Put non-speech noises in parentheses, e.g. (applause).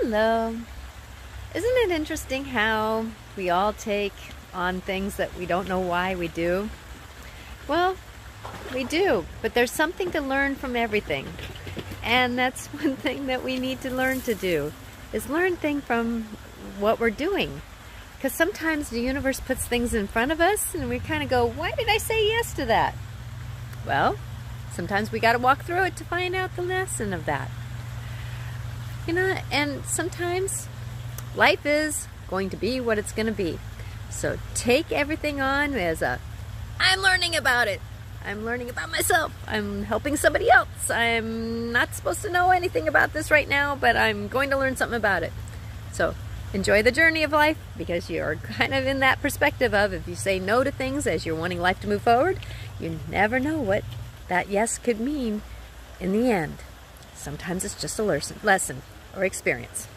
Hello. Isn't it interesting how we all take on things that we don't know why we do? Well, we do, but there's something to learn from everything. And that's (laughs) one thing that we need to learn to do is learn things from what we're doing. Because sometimes the universe puts things in front of us and we kind of go, why did I say yes to that? Well, sometimes we got to walk through it to find out the lesson of that. You know, and sometimes life is going to be what it's going to be. So take everything on as a, I'm learning about it. I'm learning about myself. I'm helping somebody else. I'm not supposed to know anything about this right now, but I'm going to learn something about it. So enjoy the journey of life because you're kind of in that perspective of if you say no to things as you're wanting life to move forward, you never know what that yes could mean in the end. Sometimes it's just a lesson or experience.